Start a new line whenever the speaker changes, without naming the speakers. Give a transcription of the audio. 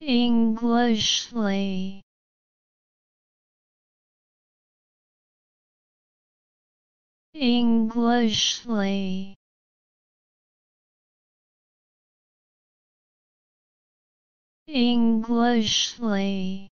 Englishly. Englishly. Englishly.